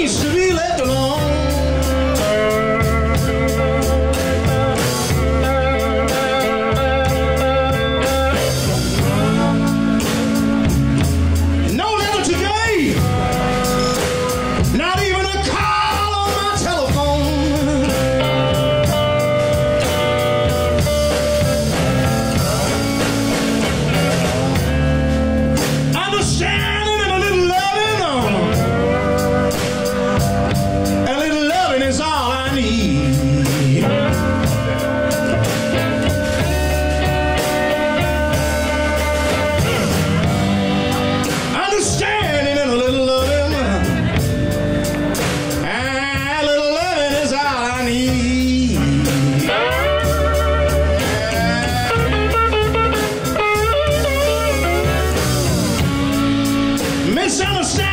needs to be left alone. Sell a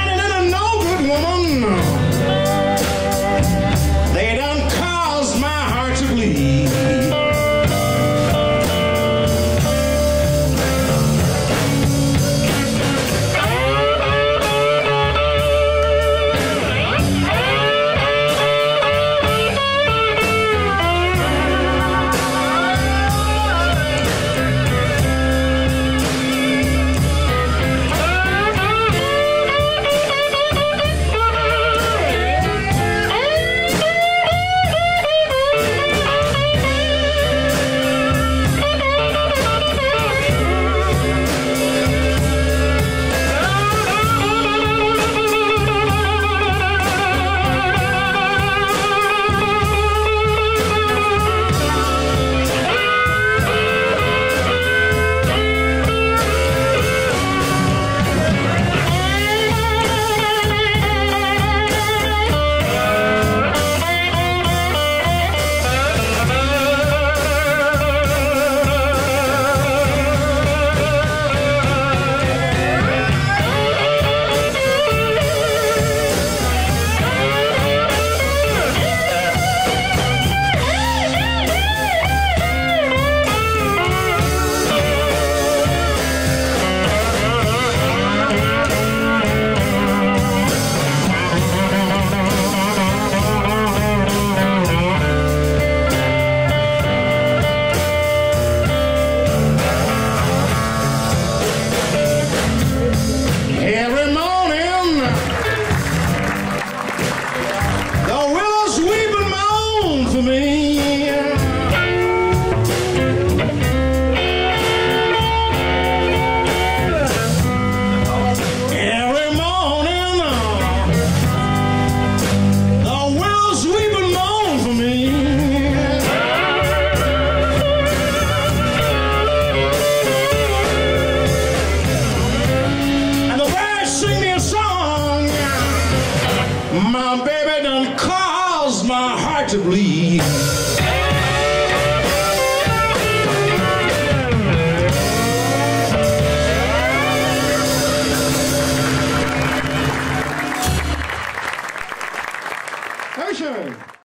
my heart to bleed.